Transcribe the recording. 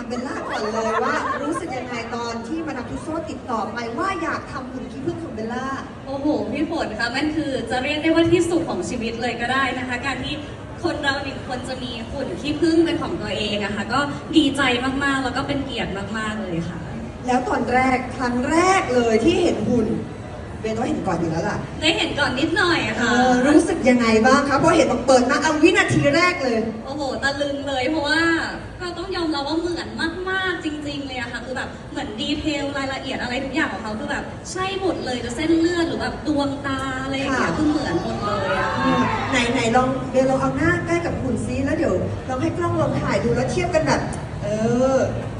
ถามเบลล่าก่อนเลยว่า รู้สึกยังไงตอนที่มาดามทุสโซติดต่อไปว่าอยากทำหุ่นขี้ผึ้งของเบลล่า โอ้โห พี่ฝนคะมันคือจะเรียกได้ว่าที่สุดของชีวิตเลยก็ได้นะคะ การที่คนเราหนึ่งคนจะมีหุ่นขี้ผึ้งเป็นของตัวเองอะค่ะก็ดีใจมากๆ แล้วก็เป็นเกียรติมากๆเลยค่ะ แล้วตอนแรกครั้งแรกเลยที่เห็นหุ่น เบลต้องเห็นก่อนอยู่แล้วล่ะได้เห็นก่อนนิดหน่อยอะเอค่ะ อรู้สึกยังไงบ้างคะพอเห็นบอกเปิดมาเอาวินาทีแรกเลย โอ้โหตะลึงเลยเพราะว่าก็ต้องยอมรับว่าเหมือนมากๆจริง ๆ เลยอะค่ะ คือแบบเหมือนดีเทลรายละเอียดอะไรทุกอย่างของเขาคือแบบใช่หมดเลยจะเส้นเลือดหรือแบบดวงตาอะไรอย่างเงี้ยค่ะ คือเหมือนหมดเลยอะอืมไหนไหนลองเบลลองเอาหน้าใกล้กับหุ่นซิแล้วเดี๋ยวลองให้กล้องลองถ่ายดูแล้วเทียบกันแบบ เออสวย